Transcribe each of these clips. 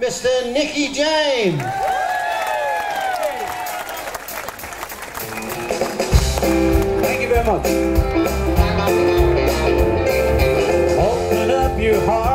Mr. Nicky James. Thank you very much. Open up your heart.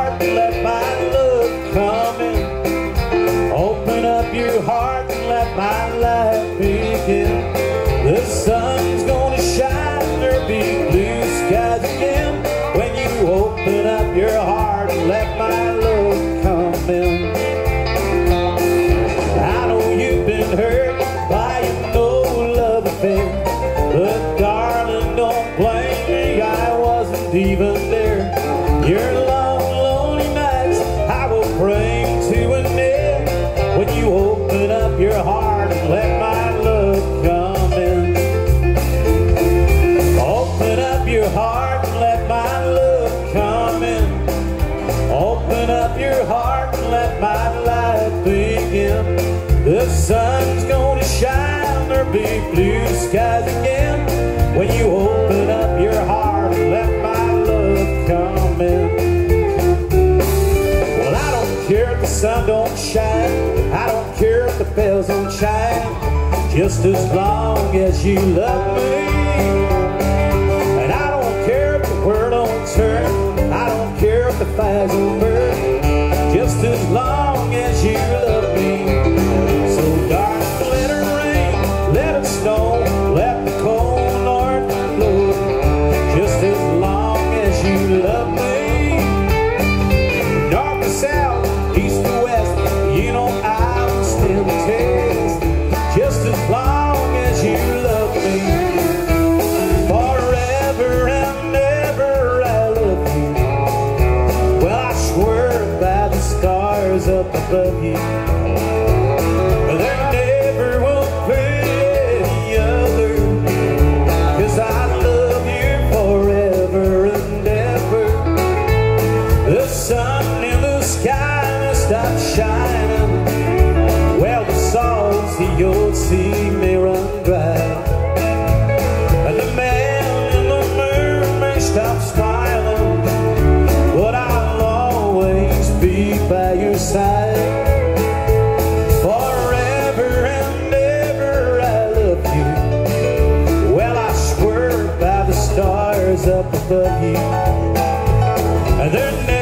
let my love come in. Open up your heart and let my love come in. Open up your heart and let my begin. The sun's gonna shine, there'll be blue skies again when you open bells on chime Just as long as you love me. above you. up above you. There's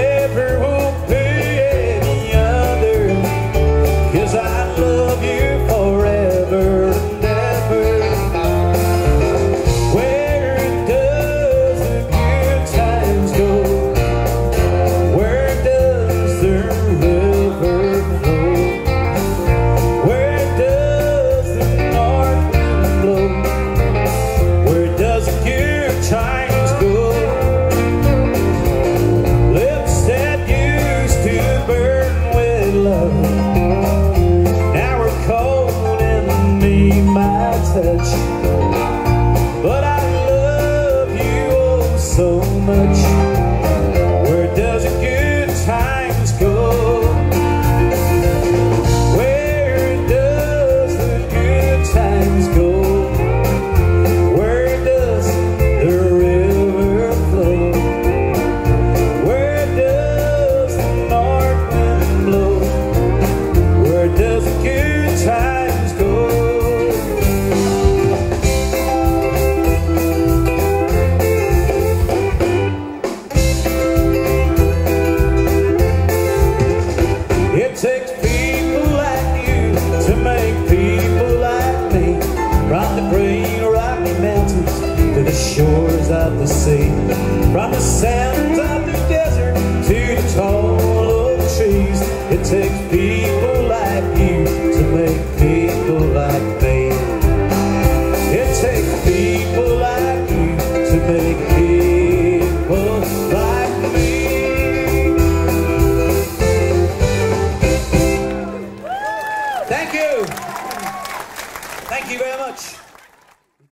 touch people.